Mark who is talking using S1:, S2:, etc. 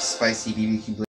S1: spicy BBQ.